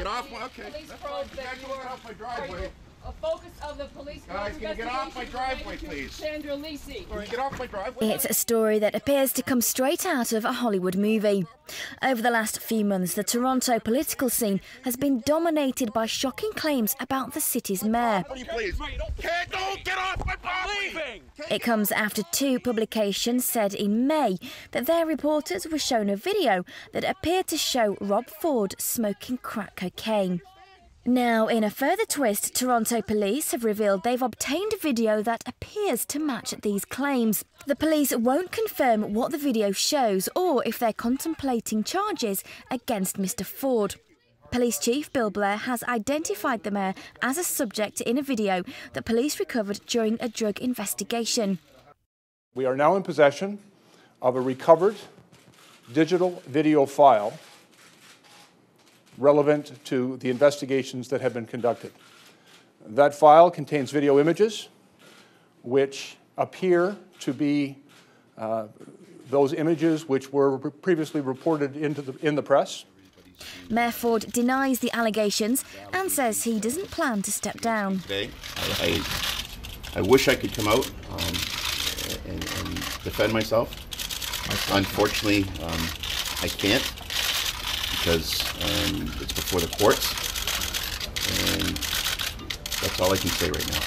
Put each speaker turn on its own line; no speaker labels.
about
Get off
the
my, okay.
police
That's
probe
fine.
that
You
you
guys get off my driveway.
a focus of the police
Guys, can you get off my driveway, please?
Sandro Lisi.
Can you get off my driveway?
It's a story that appears to come straight out of a Hollywood movie. Over the last few months, the Toronto political scene has been dominated by shocking claims about the city's mayor.
Please. Can't don't get off my property.
It comes after two publications said in May that their reporters were shown a video that appeared to show Rob Ford smoking crack cocaine. Now, in a further twist, Toronto police have revealed they've obtained a video that appears to match these claims. The police won't confirm what the video shows or if they're contemplating charges against Mr. Ford. Police Chief Bill Blair has identified the mayor as a subject in a video that police recovered during a drug investigation.
We are now in possession of a recovered digital video file relevant to the investigations that have been conducted. That file contains video images which appear to be uh, those images which were previously reported into the, in the press.
Mayor Ford denies the allegations and says he doesn't plan to step down.
today. I, I, I wish I could come out um, and, and defend myself. Unfortunately, um, I can't because um, it's before the courts, and that's all I can say right now.